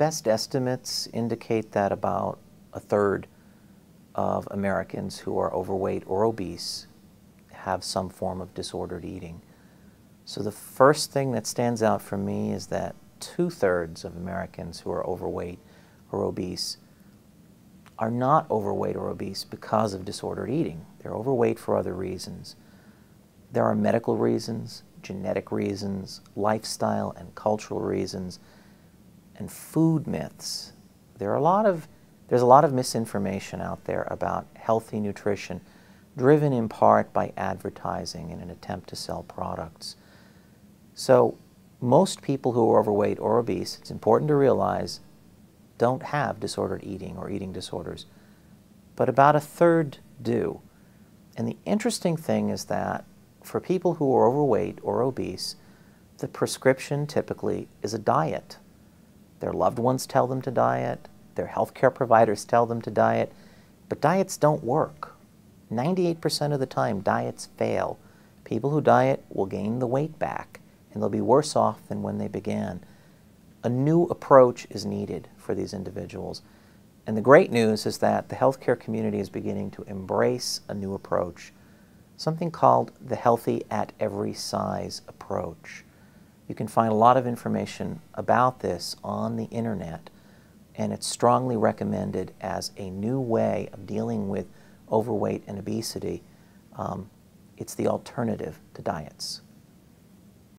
best estimates indicate that about a third of Americans who are overweight or obese have some form of disordered eating. So the first thing that stands out for me is that two thirds of Americans who are overweight or obese are not overweight or obese because of disordered eating. They're overweight for other reasons. There are medical reasons, genetic reasons, lifestyle and cultural reasons, and food myths. There are a lot of, there's a lot of misinformation out there about healthy nutrition, driven in part by advertising in an attempt to sell products. So most people who are overweight or obese, it's important to realize, don't have disordered eating or eating disorders, but about a third do. And the interesting thing is that for people who are overweight or obese, the prescription typically is a diet. Their loved ones tell them to diet, their healthcare providers tell them to diet, but diets don't work. 98% of the time, diets fail. People who diet will gain the weight back, and they'll be worse off than when they began. A new approach is needed for these individuals. And the great news is that the healthcare community is beginning to embrace a new approach something called the Healthy at Every Size approach. You can find a lot of information about this on the internet, and it's strongly recommended as a new way of dealing with overweight and obesity. Um, it's the alternative to diets.